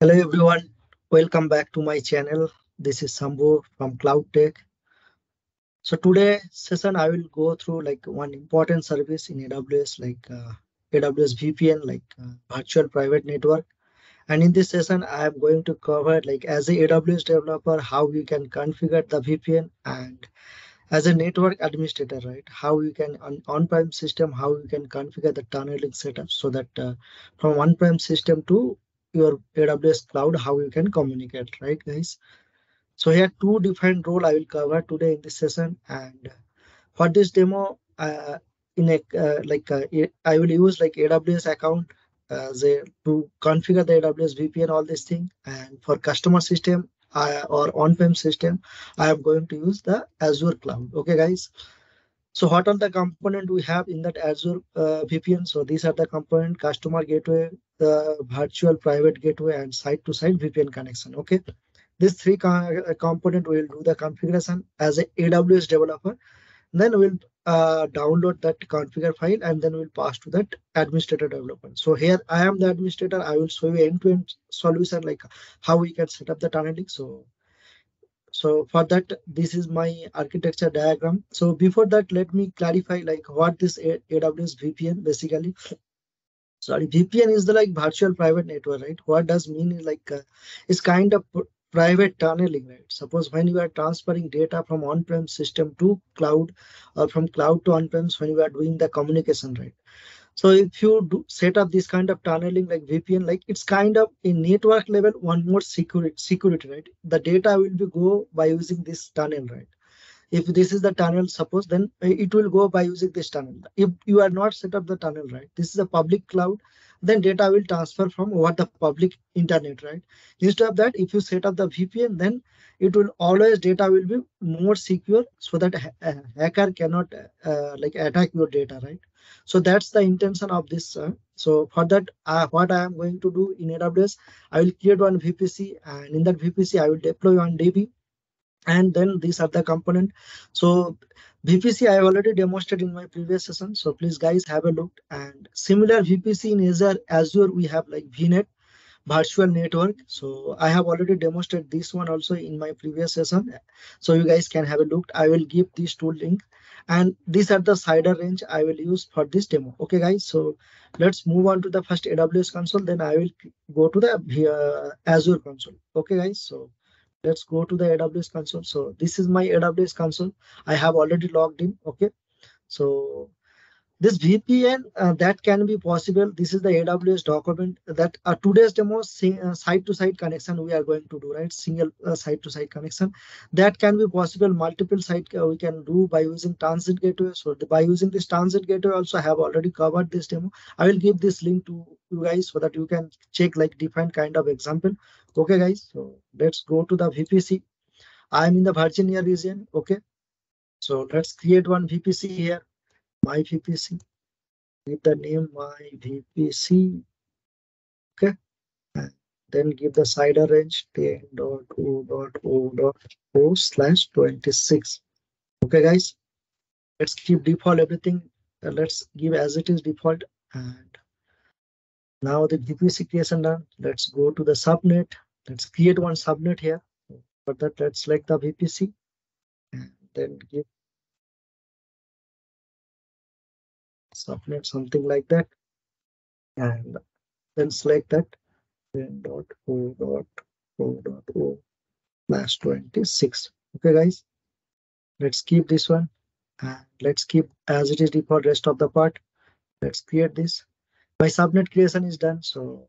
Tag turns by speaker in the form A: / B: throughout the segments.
A: Hello everyone, welcome back to my channel. This is Sambu from Cloud Tech. So today session I will go through like one important service in AWS like uh, AWS VPN like uh, virtual private network. And in this session I am going to cover like as a AWS developer how you can configure the VPN and as a network administrator right how you can on on-prem system how you can configure the tunneling setup so that uh, from on-prem system to your AWS cloud, how you can communicate, right, guys? So here two different role I will cover today in this session. And for this demo, uh, in a uh, like uh, I will use like AWS account uh, to configure the AWS VPN, all this thing. And for customer system uh, or on-prem system, I am going to use the Azure cloud. Okay, guys. So what are the component we have in that Azure uh, VPN? So these are the component customer gateway, the virtual private gateway and site-to-site VPN connection. Okay, these three co uh, component will do the configuration as a AWS developer. Then we'll uh, download that configure file and then we'll pass to that administrator developer. So here I am the administrator. I will show you end-to-end -end solution like how we can set up the tunneling. So so for that this is my architecture diagram. So before that let me clarify like what this aws vpn basically. Sorry vpn is the like virtual private network right? What does mean is like uh, it's kind of private tunneling right? Suppose when you are transferring data from on-prem system to cloud or from cloud to on-premise when you are doing the communication right so if you do set up this kind of tunneling like VPN, like it's kind of in network level, one more security, security, right? The data will be go by using this tunnel, right? If this is the tunnel, suppose then uh, it will go by using this tunnel. If you are not set up the tunnel, right? This is a public cloud, then data will transfer from over the public internet, right? Instead of that, if you set up the VPN, then it will always data will be more secure so that a hacker cannot uh, like attack your data, right? So that's the intention of this. Uh, so for that, uh, what I am going to do in AWS, I will create one VPC and in that VPC, I will deploy one DB and then these are the component. So VPC I have already demonstrated in my previous session. So please guys have a look and similar VPC in Azure, Azure we have like VNet virtual network. So I have already demonstrated this one also in my previous session. So you guys can have a look. I will give these two link and these are the CIDR range I will use for this demo. Okay, guys. So let's move on to the first AWS console. Then I will go to the uh, Azure console. Okay, guys. So let's go to the AWS console. So this is my AWS console. I have already logged in. Okay. So this VPN uh, that can be possible. This is the AWS document that uh, today's demo site to site connection we are going to do, right? Single uh, site to site connection that can be possible. Multiple site uh, we can do by using transit gateway. So the, by using this transit gateway also I have already covered this demo. I will give this link to you guys so that you can check like different kind of example. Okay, guys. So let's go to the VPC. I'm in the Virginia region. Okay. So let's create one VPC here my VPC. Give the name my VPC. Okay. And then give the CIDR range 10.0.0.0 slash 26. Okay, guys. Let's keep default everything. Uh, let's give as it is default. And now the VPC creation done. Let's go to the subnet. Let's create one subnet here. For that, let's select the VPC and then give subnet something like that. And then select that. Then dot o dot o dot o slash 26 okay guys. Let's keep this one. And let's keep as it is default rest of the part. Let's create this my subnet creation is done so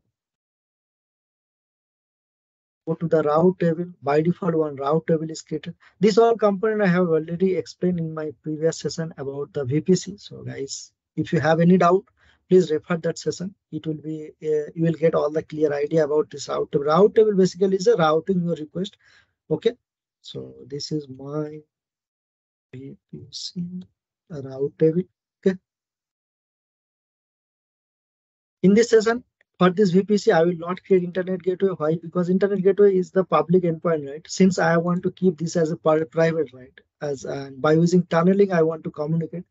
A: go to the route table by default one route table is created this all component i have already explained in my previous session about the vpc so guys if you have any doubt, please refer that session. It will be, uh, you will get all the clear idea about this route table. Route table basically is a routing your request. Okay. So this is my VPC route table. In this session, for this VPC, I will not create internet gateway. Why? Because internet gateway is the public endpoint, right? Since I want to keep this as a private, right? As uh, by using tunneling, I want to communicate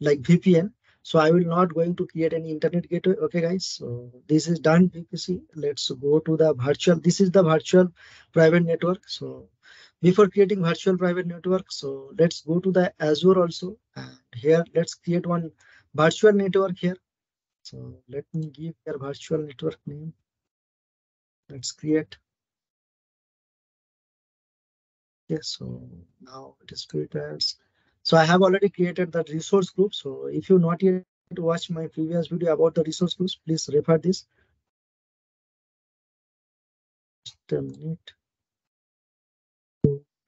A: like VPN So I will not going to create any internet gateway. Okay, guys. So this is done VPC. Let's go to the virtual. This is the virtual private network. So before creating virtual private network, so let's go to the Azure also. And here, let's create one virtual network here. So let me give your virtual network name. Let's create. Yes, so now it is filters. So I have already created that resource group. So if you not yet watch my previous video about the resource groups, please refer this. Just a minute.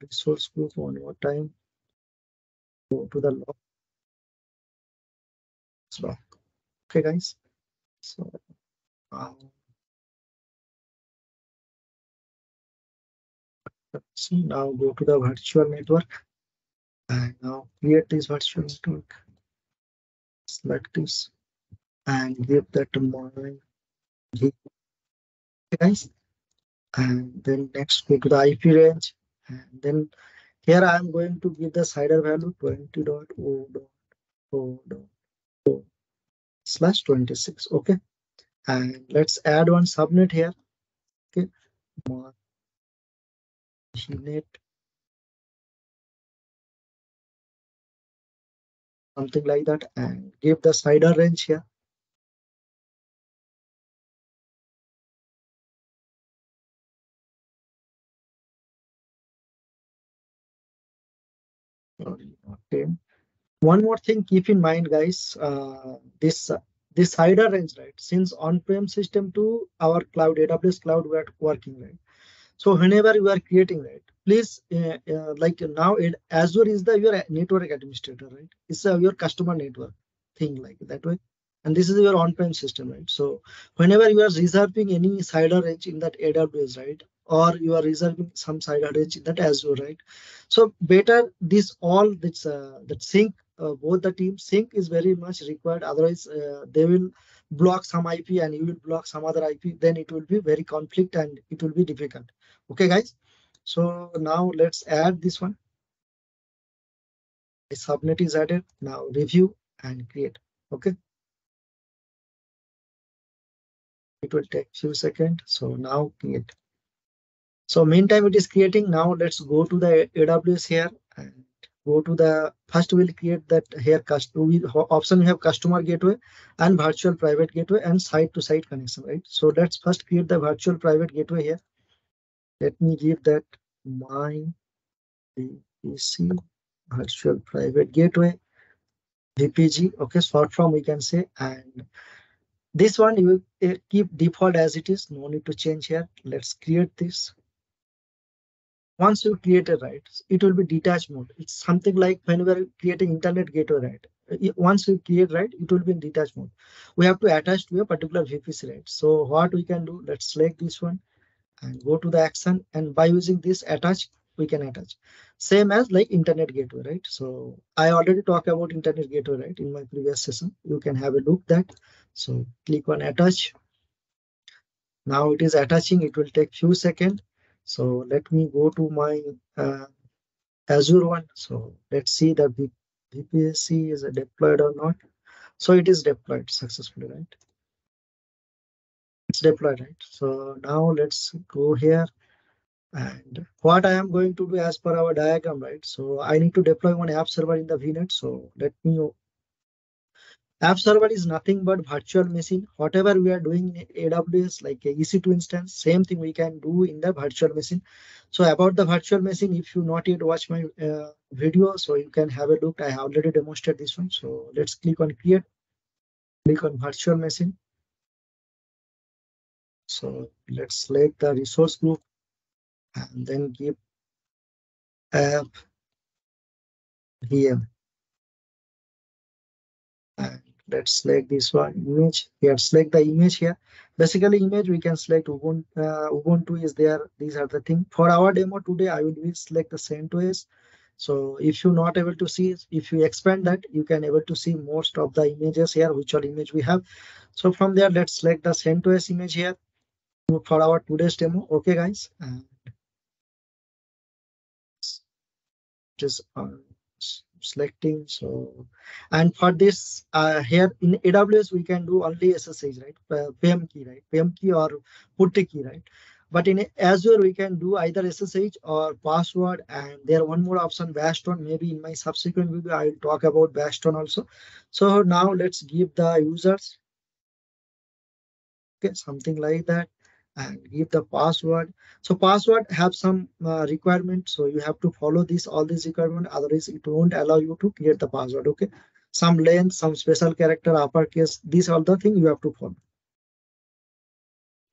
A: Resource group one more time. Go to the log. log. Okay, guys. So um, see now go to the virtual network. And now create this virtual network. Select this and give that my guys. And then next go to the ip range. And then here i am going to give the CIDR value 20.0.0 slash 26 okay and let's add one subnet here okay net something like that and give the CIDR range here. Sorry, Okay. One more thing, keep in mind, guys. Uh, this this CIDR range, right? Since on-prem system to our cloud, AWS cloud, we are working, right? So whenever you are creating, right? please uh, uh, like now it azure is the your network administrator right it's uh, your customer network thing like that way and this is your on-prem system right so whenever you are reserving any CIDR range in that aws right or you are reserving some CIDR range in that azure right so better this all this uh, that sync both the teams sync is very much required otherwise uh, they will block some ip and you will block some other ip then it will be very conflict and it will be difficult okay guys so now let's add this one. The subnet is added. Now review and create. Okay. It will take few seconds. So now create. So meantime it is creating. Now let's go to the AWS here and go to the first we'll create that here option we have customer gateway and virtual private gateway and site to site connection right so let's first create the virtual private gateway here let me give that my VPC virtual private gateway VPG. Okay, short form we can say, and this one you uh, keep default as it is. No need to change here. Let's create this. Once you create a right, it will be detached mode. It's something like when we are creating internet gateway, right? Once we create, right, it will be in detached mode. We have to attach to a particular VPC, right? So what we can do, let's select this one and go to the action and by using this attach we can attach same as like internet gateway right so i already talked about internet gateway right in my previous session you can have a look that so click on attach now it is attaching it will take few seconds so let me go to my uh, azure one. So let's see the vpc is deployed or not. So it is deployed successfully right? It's deployed right? So now let's go here. And what i am going to do as per our diagram right? So i need to deploy one app server in the vnet so let me app server is nothing but virtual machine. Whatever we are doing in aws like a ec2 instance same thing we can do in the virtual machine. So about the virtual machine if you not yet watch my uh, video so you can have a look. I have already demonstrated this one. So let's click on create. Click on virtual machine. So let's select the resource group and then give app VM. Let's select this one image here. Select the image here. Basically, image we can select Ubuntu. Uh, Ubuntu is there. These are the thing for our demo today. I will select the CentOS. So if you're not able to see, if you expand that, you can able to see most of the images here, which are image we have. So from there, let's select the CentOS image here for our today's demo. Okay, guys. And just uh, selecting. So, and for this uh, here in AWS, we can do only SSH, right? PEM key, right? PEM key or PuTTY key, right? But in Azure, we can do either SSH or password. And there one more option, Bastion. Maybe in my subsequent video, I will talk about Bastion also. So now let's give the users okay, something like that and give the password. So password have some uh, requirement. So you have to follow this, all these requirement. Otherwise it won't allow you to create the password. Okay. Some length, some special character, uppercase, these are the thing you have to follow.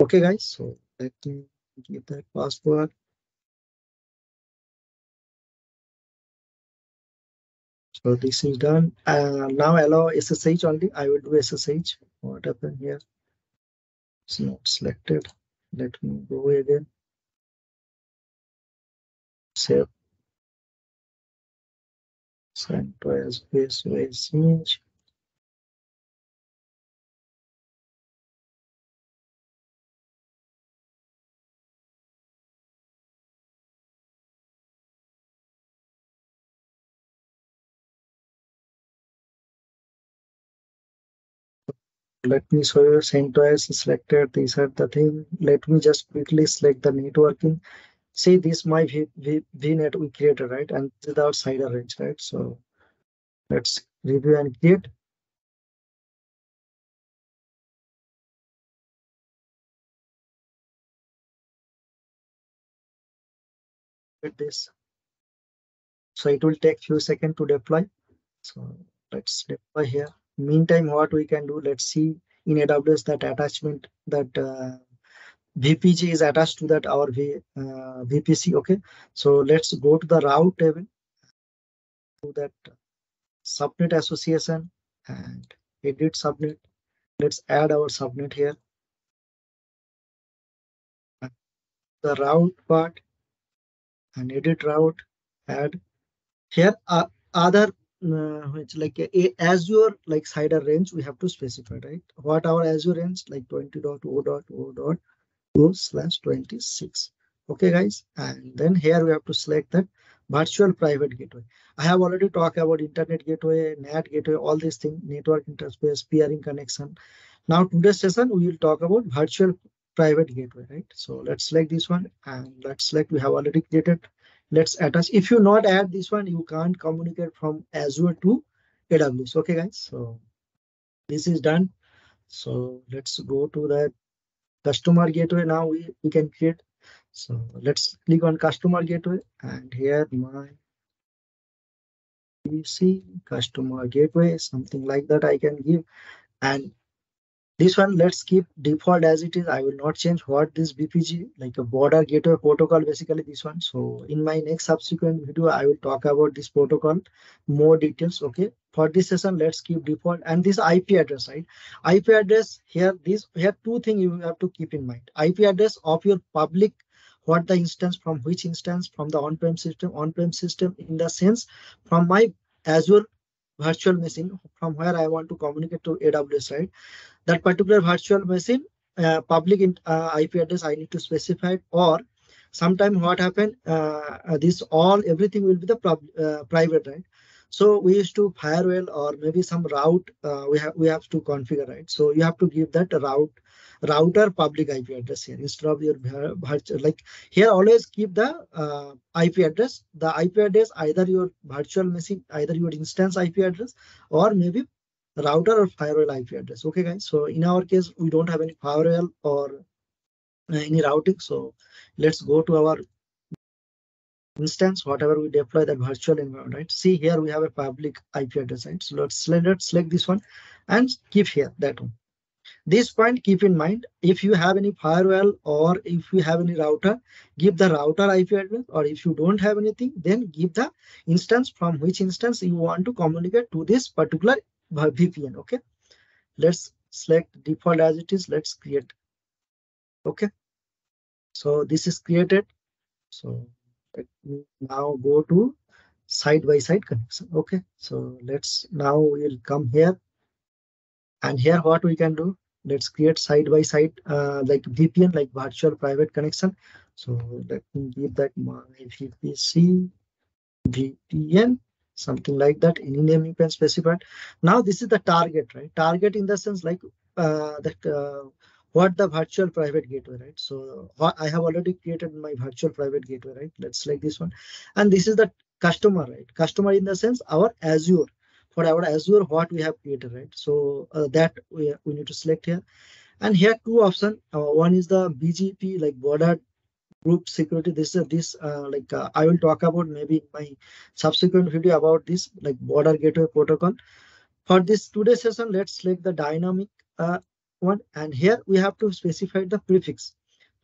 A: Okay, guys. So let me give that password. So this is done. Uh, now allow SSH only. I will do SSH. What happened here? It's not selected. Let me go again. Save. CentOS as base image. Let me show you CentOS selected. These are the thing. Let me just quickly select the networking. See this my VNet we created, right? And without CIDR range, right? So let's review and create. This. So it will take few seconds to deploy. So let's deploy here meantime what we can do let's see in aws that attachment that uh, vpg is attached to that our v, uh, vpc okay? So let's go to the route table. To that subnet association and edit subnet. Let's add our subnet here. The route part and edit route add. Here uh, other uh, which like a, a Azure like CIDR range, we have to specify, right? What our Azure range like 20.0.0.0 slash 26. Okay, guys. And then here we have to select that virtual private gateway. I have already talked about internet gateway, NAT gateway, all these things, network interface, peering connection. Now today's session, we will talk about virtual private gateway, right? So let's select this one and let's select, we have already created let's attach. If you not add this one you can't communicate from azure to aws okay guys? So this is done. So let's go to the customer gateway. Now we, we can create. So let's click on customer gateway. And here my PC customer gateway something like that I can give. And this one let's keep default as it is. I will not change what this bpg like a border gateway protocol basically this one. So in my next subsequent video i will talk about this protocol more details okay? For this session let's keep default and this ip address right? Ip address here this here two things you have to keep in mind. Ip address of your public what the instance from which instance from the on-prem system on-prem system in the sense from my azure virtual machine from where I want to communicate to AWS, right? That particular virtual machine, uh, public in, uh, IP address I need to specify or sometime what happened, uh, uh, this all, everything will be the uh, private, right? So we used to firewall or maybe some route uh, we have we have to configure, right? So you have to give that route router public IP address here instead of your virtual. Like here, always keep the IP address. The IP address either your virtual machine, either your instance IP address, or maybe router or firewall IP address. Okay, guys. So in our case, we don't have any firewall or uh, any routing. So let's go to our instance, whatever we deploy that virtual environment, right? See here we have a public IP address, right? So let's select, select this one and keep here that one. This point keep in mind if you have any firewall or if you have any router, give the router IP address or if you don't have anything, then give the instance from which instance you want to communicate to this particular VPN. Okay, let's select default as it is. Let's create. Okay, so this is created. So now go to side by side connection. Okay, so let's now we'll come here and here what we can do, let's create side by side uh, like VPN, like virtual private connection. So let me give that my VPC VPN something like that. Any name you can specify. Now this is the target, right? Target in the sense like uh, that uh, what the virtual private gateway, right? So I have already created my virtual private gateway, right? Let's select this one. And this is the customer, right? Customer in the sense our Azure. For our Azure, what we have created, right? So uh, that we, we need to select here. And here two options. Uh, one is the BGP, like border group security. This is this uh, like uh, I will talk about maybe in my subsequent video about this like border gateway protocol. For this today's session, let's select the dynamic uh, one. And here we have to specify the prefix.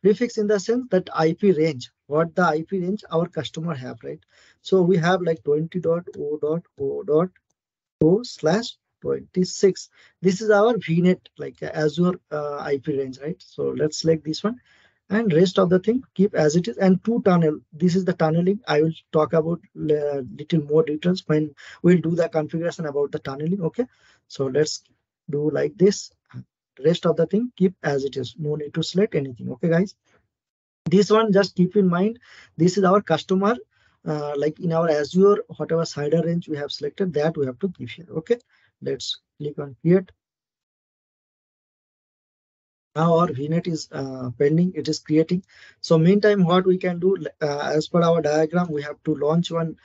A: Prefix in the sense that IP range, what the IP range our customer have, right? So we have like 20.0.0.0 slash 26. This is our VNet, like Azure uh, IP range, right? So let's select this one and rest of the thing keep as it is and two tunnel. This is the tunneling. I will talk about uh, little more details when we'll do the configuration about the tunneling okay? So let's do like this. Rest of the thing keep as it is. No need to select anything okay guys? This one just keep in mind this is our customer uh, like in our azure whatever CIDR range we have selected that we have to give here okay? Let's click on create now our vnet is uh, pending it is creating so meantime what we can do uh, as per our diagram we have to launch one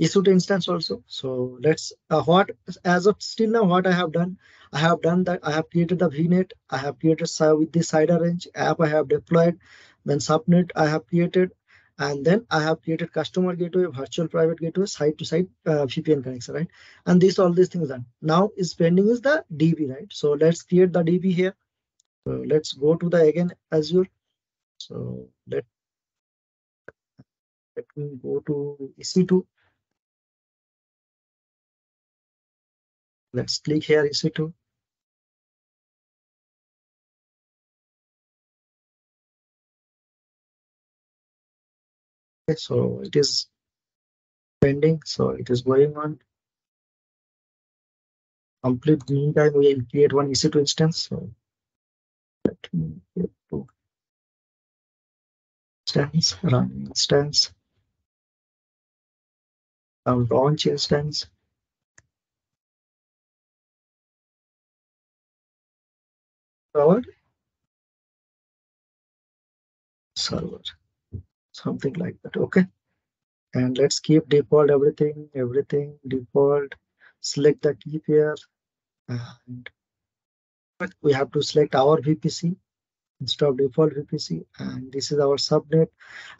A: EC2 instance also. So let's uh, what as of still now what I have done, I have done that I have created the VNet, I have created with the CIDR range app I have deployed, then subnet I have created, and then I have created customer gateway, virtual private gateway, site-to-site uh, VPN connection, right? And this all these things done. Now is pending is the DB, right? So let's create the DB here. So let's go to the again Azure. So let let me go to EC2. Let's click here EC2. Okay, so it is pending, so it is going on. Complete meantime, we will create one EC2 instance. So let me get to instance, run instance, now launch instance. our server something like that okay. And let's keep default everything everything default. Select the key pair and we have to select our vpc instead of default vpc and this is our subnet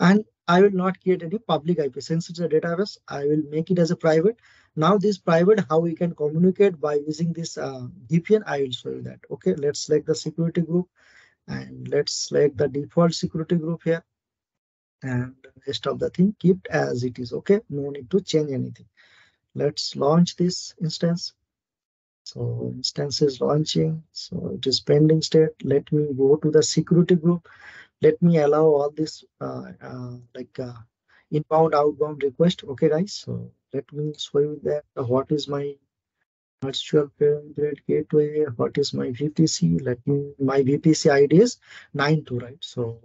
A: and i will not create any public ip since it's a database i will make it as a private now this private, how we can communicate by using this uh, VPN, I will show you that. Okay, let's select the security group and let's select the default security group here. And rest of the thing keep as it is. Okay, no need to change anything. Let's launch this instance. So instance is launching. So it is pending state. Let me go to the security group. Let me allow all this uh, uh, like uh, inbound outbound request. Okay, guys. So let me show you that what is my virtual private gateway what is my vpc let me my vpc id is nine 92 right so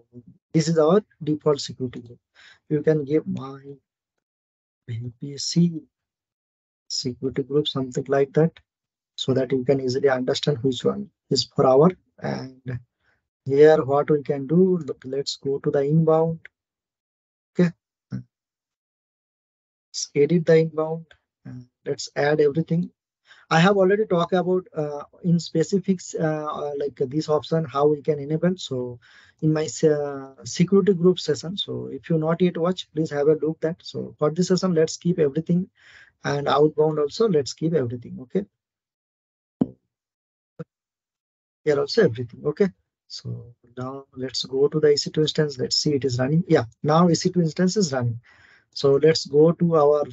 A: this is our default security group you can give my vpc security group something like that so that you can easily understand which one is for our and here what we can do look let's go to the inbound. Okay. let's edit the inbound let's add everything. I have already talked about uh, in specifics uh, uh, like this option how we can enable. So in my uh, security group session so if you not yet watch please have a look that. So for this session let's keep everything and outbound also let's keep everything okay here also everything okay so now let's go to the ec2 instance let's see it is running yeah now ec2 instance is running so let's go to our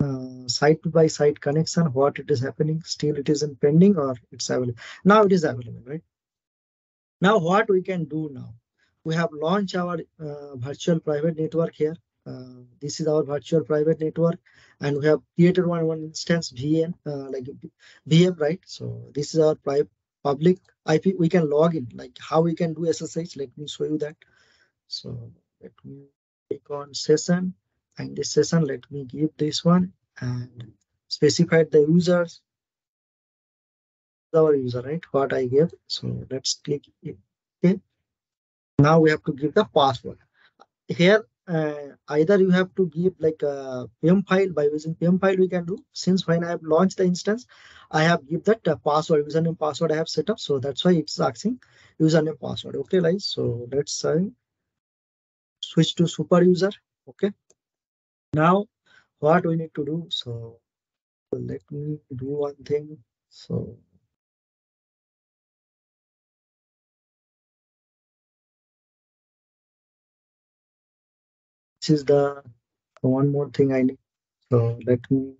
A: uh, site by site connection, what it is happening. Still it is in pending or it's available. Now it is available, right? Now what we can do now? We have launched our uh, virtual private network here. Uh, this is our virtual private network and we have created one, one instance VM, uh, like VM, right? So this is our private public IP. We can log in, like how we can do SSH. Let me show you that. So let me click on session. And this session let me give this one and specified the users. Our user right? What i gave so let's click it. Okay. Now we have to give the password. Here uh, either you have to give like a pem file. By using pem file we can do. Since when i have launched the instance i have give that uh, password username password i have set up. So that's why it's asking username password. Okay guys. So let's uh, switch to super user. Okay. Now what we need to do? So let me do one thing. So is the one more thing I need. So let me.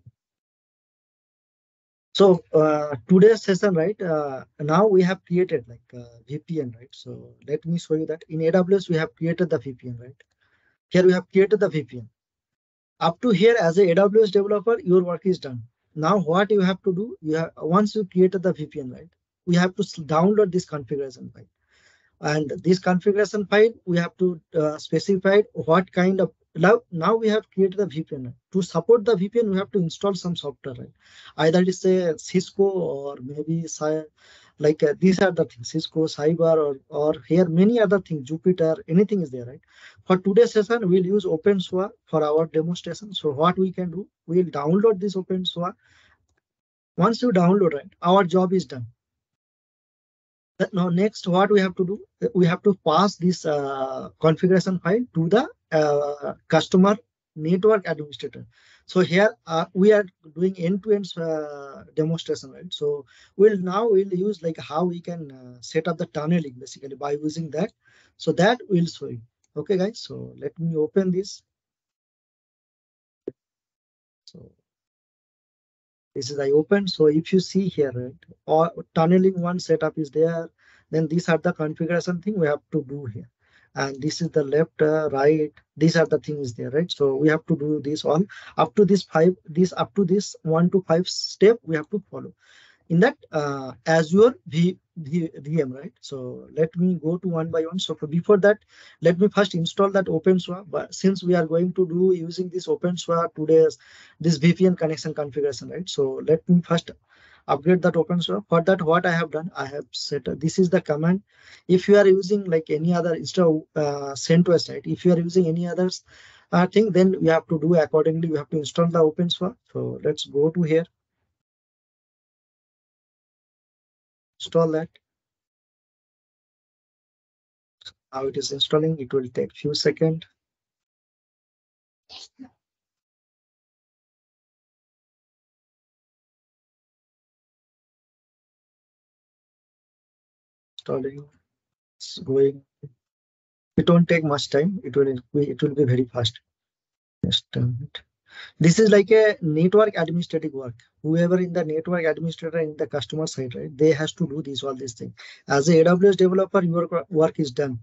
A: So uh, today's session, right? Uh, now we have created like uh, VPN, right? So let me show you that in AWS we have created the VPN, right? Here we have created the VPN. Up to here, as a AWS developer, your work is done. Now what you have to do, you have once you created the VPN, right? We have to download this configuration file and this configuration file we have to uh, specify what kind of now now we have created the vpn to support the vpn we have to install some software right? Either it's a cisco or maybe like uh, these are the things cisco cyber or or here many other things Juniper anything is there right? For today's session we'll use Openswan for our demonstration. So what we can do we'll download this Openswan once you download it our job is done. Now next what we have to do we have to pass this uh, configuration file to the uh, customer network administrator. So here uh, we are doing end-to-end uh, demonstration right? So we'll now we'll use like how we can uh, set up the tunneling basically by using that. So that we'll show you. Okay guys? So let me open this. So this is I open. So if you see here, right, or tunneling one setup is there, then these are the configuration thing we have to do here. And this is the left, uh, right. These are the things there, right? So we have to do this all up to this five, this up to this one to five step we have to follow. In that uh, Azure v, v, VM, right? So let me go to one by one. So before that, let me first install that openswan But since we are going to do using this openswan today's this VPN connection configuration, right? So let me first upgrade that Openswan. For that, what I have done, I have set this is the command. If you are using like any other instead of uh, CentOS, site If you are using any others uh, thing, then we have to do accordingly. We have to install the Openswan. So let's go to here. Install that. How it is installing, it will take few seconds. Installing it's going. It won't take much time. It will be it will be very fast. Just a minute this is like a network administrative work. Whoever in the network administrator in the customer side right they has to do this all these things as a aws developer your work is done.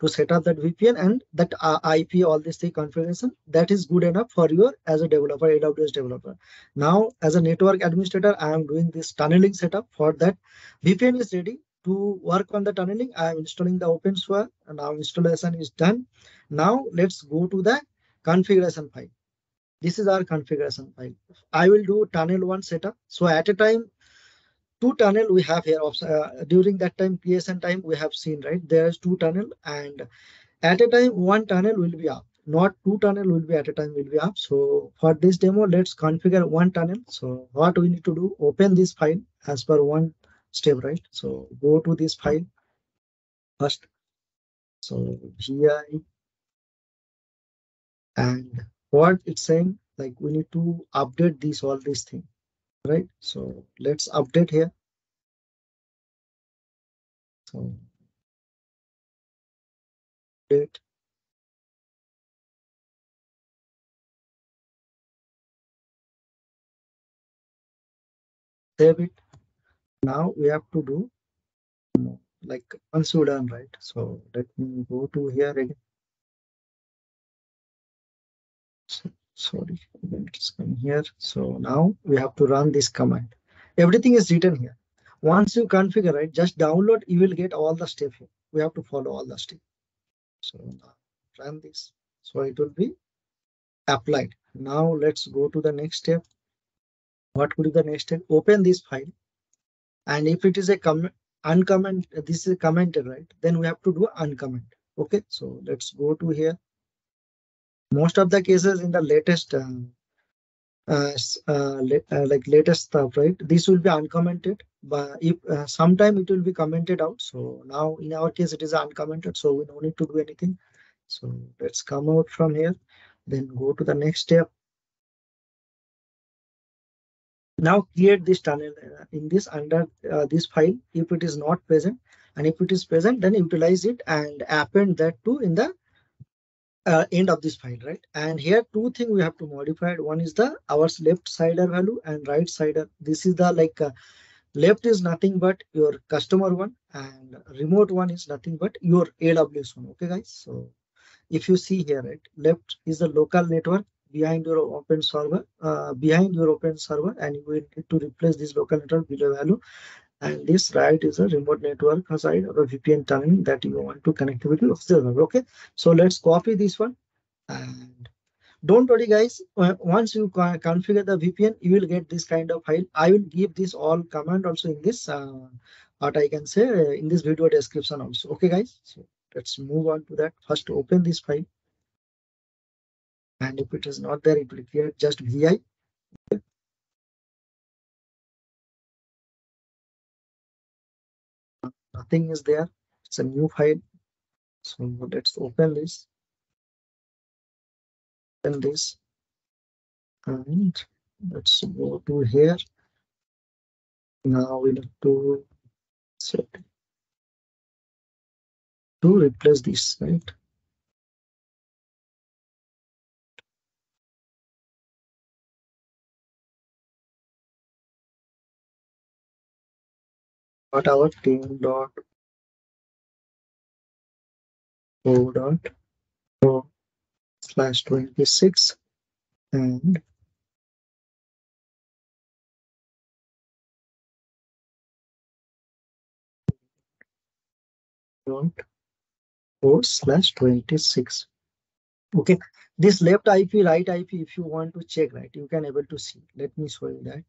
A: To set up that vpn and that uh, ip all this thing configuration that is good enough for your as a developer aws developer. Now as a network administrator i am doing this tunneling setup for that. Vpn is ready to work on the tunneling, I am installing the Openswan and now installation is done. Now let's go to the configuration file. This is our configuration file. I will do tunnel one setup. So at a time, two tunnel we have here. Uh, during that time, PSN time, we have seen, right? There is two tunnel and at a time, one tunnel will be up. Not two tunnel will be at a time will be up. So for this demo, let's configure one tunnel. So what we need to do, open this file as per one step, right? So go to this file first. So GI and what it's saying, like we need to update this all these things, right? So let's update here. So update. Save it now we have to do like once you done right so let me go to here again so, sorry it's come here so now we have to run this command everything is written here once you configure it just download you will get all the steps here we have to follow all the steps so now run this so it will be applied. Now let's go to the next step. What would be the next step? Open this file. And if it is a comment, uncomment, this is commented, right? Then we have to do uncomment. Okay, so let's go to here. Most of the cases in the latest uh, uh, uh, uh, like latest stuff, right? This will be uncommented, but if uh, sometime it will be commented out. So now in our case, it is uncommented, so we don't need to do anything. So let's come out from here, then go to the next step. Now create this tunnel uh, in this under uh, this file. If it is not present, and if it is present, then utilize it and append that to in the uh, end of this file, right? And here two things we have to modify. One is the our left CIDR value and right CIDR. This is the like uh, left is nothing but your customer one and remote one is nothing but your AWS one. Okay, guys. So if you see here, right, left is the local network behind your open server, uh, behind your open server, and you will need to replace this local network value and this right is a remote network side or a VPN tunnel that you want to connect with your server. Okay, so let's copy this one and don't worry guys once you configure the VPN you will get this kind of file. I will give this all command also in this uh, what I can say uh, in this video description also. Okay guys, so let's move on to that. First open this file and if it is not there it will create just VI. Nothing is there. It's a new file. So let's open this. Open this. And let's go to here. Now we need to set to replace this, right? What our team dot o dot o slash 26 and dot o slash 26 okay this left ip right ip if you want to check right you can able to see let me show you that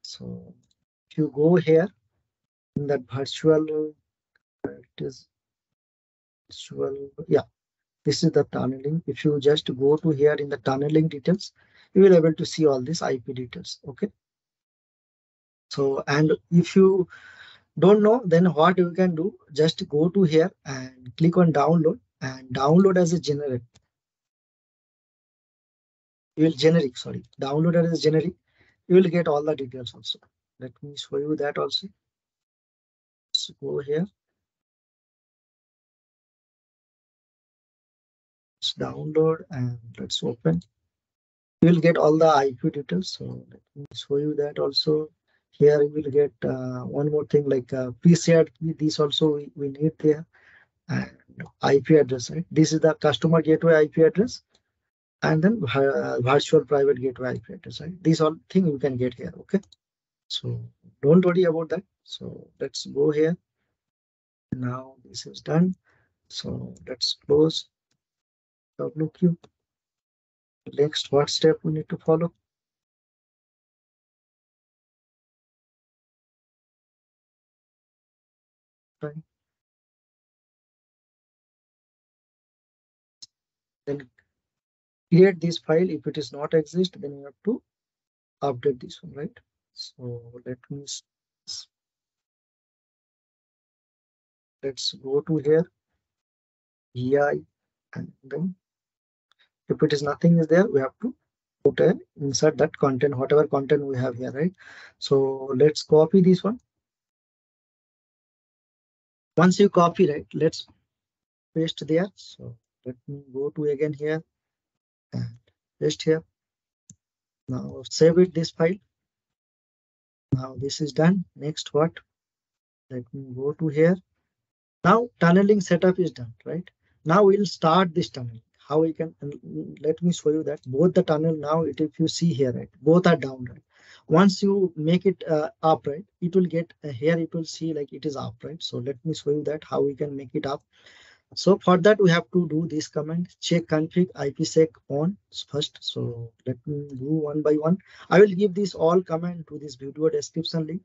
A: so if you go here in that virtual it is virtual yeah. This is the tunneling. If you just go to here in the tunneling details you will able to see all these ip details okay? So and if you don't know then what you can do just go to here and click on download and download as a generic. You will generic sorry. Download as a generic. You will get all the details also. Let me show you that also go here. Let's download and let's open. You will get all the IP details. So let me show you that also. Here you will get uh, one more thing like uh, PCI. This also we, we need there and IP address. Right? This is the customer gateway IP address and then uh, virtual private gateway IP address. Right? These all thing you can get here. Okay. So don't worry about that. So let's go here. Now this is done. So let's close WQ. Next, what step we need to follow? Fine. Then create this file. If it is not exist, then you have to update this one, right? So let me let's go to here. EI and then if it is nothing is there we have to put a insert that content whatever content we have here right? So let's copy this one. Once you copy right let's paste there. So let me go to again here and paste here. Now save it this file now this is done. Next what? Let me go to here. Now tunneling setup is done right? Now we'll start this tunnel. How we can let me show you that both the tunnel now it, if you see here right both are down right? Once you make it uh, up right it will get uh, here it will see like it is up right? So let me show you that how we can make it up So for that, we have to do this command check config IPsec on first. So let me do one by one. I will give this all command to this video description link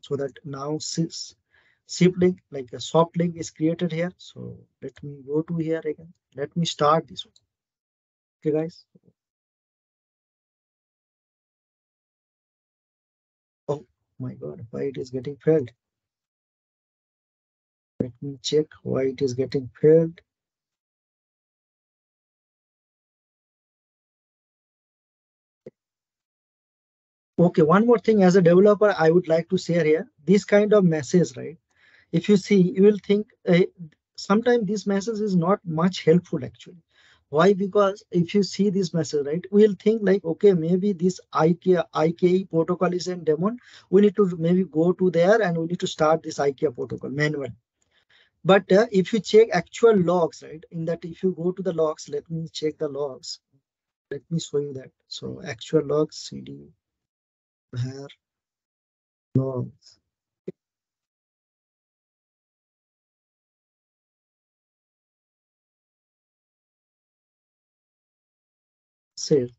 A: so that now zip link like a soft link is created here. So let me go to here again. Let me start this one. Okay, guys. Oh my God, why it is getting failed? Let me check why it is getting failed. Okay, one more thing as a developer, I would like to share here, this kind of message, right? If you see, you will think uh, sometimes this message is not much helpful actually. Why? Because if you see this message, right, we'll think like, okay, maybe this IKEA, IKE protocol is in daemon. We need to maybe go to there and we need to start this IKE protocol manually. But uh, if you check actual logs, right, in that if you go to the logs, let me check the logs. Let me show you that. So actual logs, cd, var, logs. Save.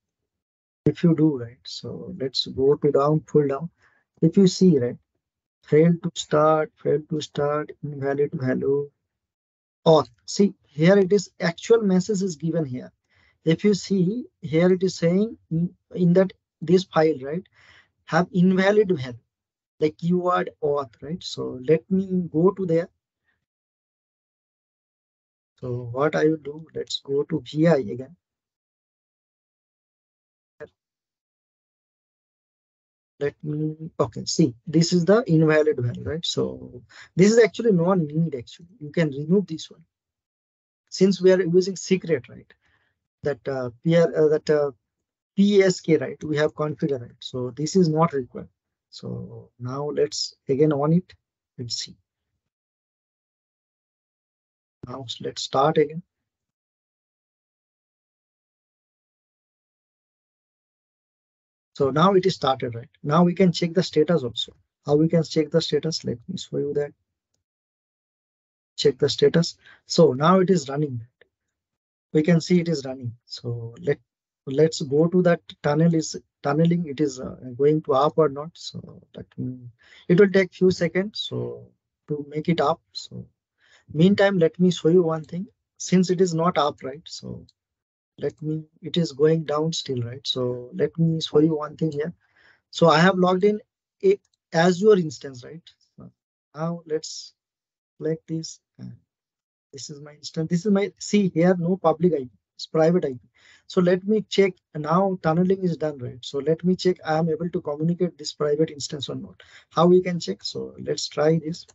A: If you do, right, so let's go to down, pull down. If you see, right, failed to start, failed to start, invalid value, auth. See, here it is actual message is given here. If you see here, it is saying in, in that this file, right, have invalid value, like keyword auth, right? So let me go to there. So what I will do, let's go to VI again. Let me okay see this is the invalid value right? So this is actually non need actually. You can remove this one. Since we are using secret right that uh, PR, uh, that uh, PSK right we have configured right? So this is not required. So now let's again on it let's see. Now let's start again So now it is started, right? Now we can check the status also. How we can check the status? Let me show you that. Check the status. So now it is running. We can see it is running. So let let's go to that tunnel is tunneling. It is uh, going to up or not. So that it will take few seconds. So to make it up. So meantime, let me show you one thing. Since it is not up, right? So let me it is going down still right? So let me show you one thing here. So i have logged in a azure instance right? Now let's select this. This is my instance. This is my see here no public ip it's private ip so let me check. Now tunneling is done right? So let me check i am able to communicate this private instance or not. How we can check? So let's try this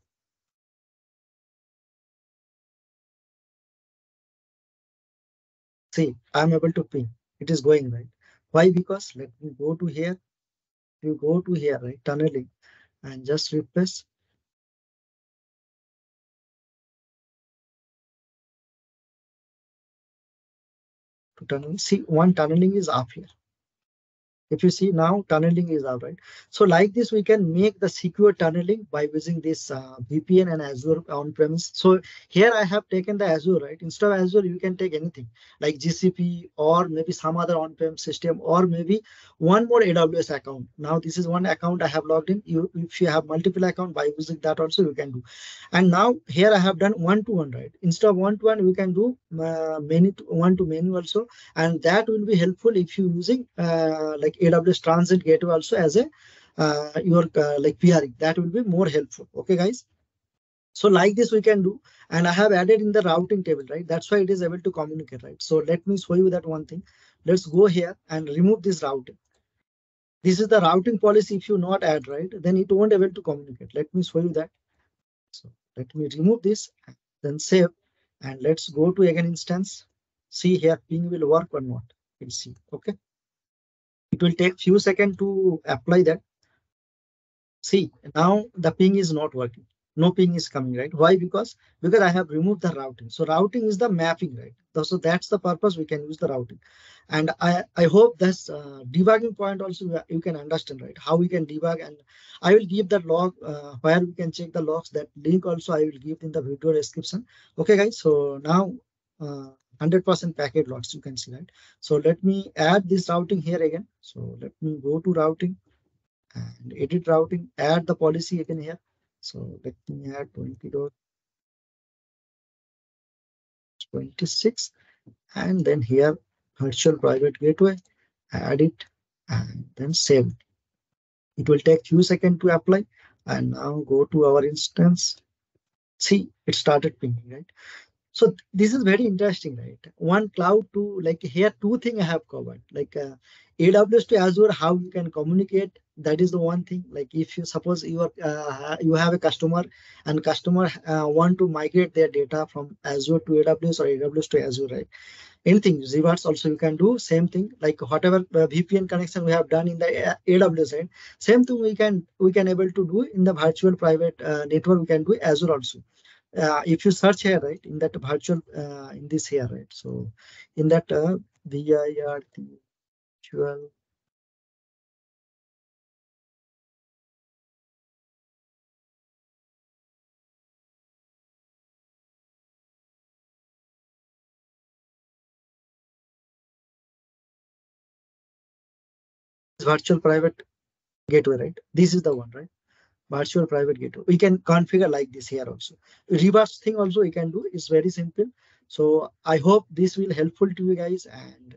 A: see i'm able to ping it is going right? Why? Because let me go to here. You go to here right? Tunneling. And just refresh to tunnel. See one tunneling is up here if you see now tunneling is all right? So like this we can make the secure tunneling by using this uh, vpn and azure on premise so here i have taken the azure right? Instead of azure you can take anything like gcp or maybe some other on-prem system or maybe one more aws account. Now this is one account i have logged in. You if you have multiple account by using that also you can do. And now here i have done one to one right? Instead of one to one we can do uh, many one to many also. And that will be helpful if you using uh, like AWS Transit Gateway also as a uh, your uh, like peering. That will be more helpful. Okay, guys. So like this we can do, and I have added in the routing table, right? That's why it is able to communicate, right? So let me show you that one thing. Let's go here and remove this routing. This is the routing policy. If you not add, right, then it won't able to communicate. Let me show you that. So let me remove this, then save, and let's go to again instance. See here, ping will work or not. We'll see. Okay it will take few seconds to apply that see now the ping is not working no ping is coming, right? Why? Because because I have removed the routing. So routing is the mapping, right? So that's the purpose we can use the routing. And I, I hope this uh, debugging point also you can understand, right? How we can debug and I will give the log uh, where we can check the logs. That link also I will give in the video description. Okay, guys. So now 100% uh, packet loss, you can see that. So let me add this routing here again. So let me go to routing and edit routing, add the policy again here. So let me add 20.26 and then here virtual private gateway, add it and then save it. It will take few seconds to apply and now go to our instance. See, it started pinging, right? So this is very interesting, right? One cloud to like here, two things I have covered, like uh, AWS to Azure, how you can communicate. That is the one thing. Like if you suppose you are uh, you have a customer and customer uh, want to migrate their data from Azure to AWS or AWS to Azure, right? Anything reverse also you can do same thing like whatever uh, VPN connection we have done in the AWS right? Same thing we can we can able to do in the virtual private uh, network. We can do Azure also uh, if you search here, right, in that virtual, uh, in this here, right, so in that uh, VIR, virtual virtual private gateway, right? This is the one, right? Virtual private gateway. We can configure like this here also. Reverse thing also we can do It's very simple. So I hope this will helpful to you guys. And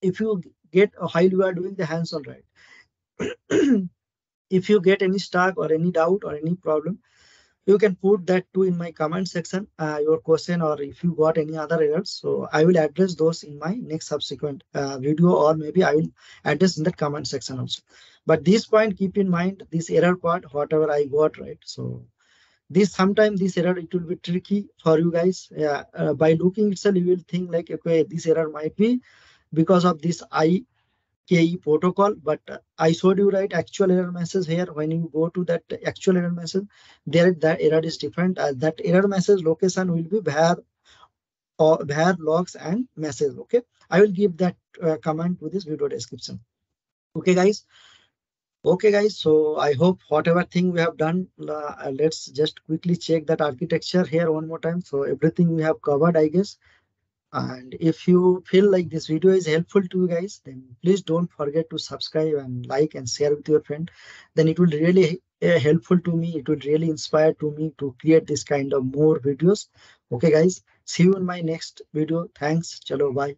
A: if you get uh, while you are doing the hands-on right, if you get any stuck or any doubt or any problem, you can put that too in my comment section, uh, your question, or if you got any other errors. So I will address those in my next subsequent uh, video, or maybe I will address in the comment section also. But this point, keep in mind this error part, whatever I got right. So this sometimes this error it will be tricky for you guys. Yeah, uh, by looking itself, you will think like okay, this error might be because of this I KE protocol, but uh, I showed you right actual error message here. When you go to that actual error message, there that error is different. Uh, that error message location will be where or where logs and message. Okay, I will give that uh, comment to this video description. Okay, guys. Okay, guys. So I hope whatever thing we have done, uh, let's just quickly check that architecture here one more time. So everything we have covered, I guess. And if you feel like this video is helpful to you guys, then please don't forget to subscribe and like and share with your friend. Then it will really uh, helpful to me. It will really inspire to me to create this kind of more videos. Okay, guys. See you in my next video. Thanks. Chalo, bye.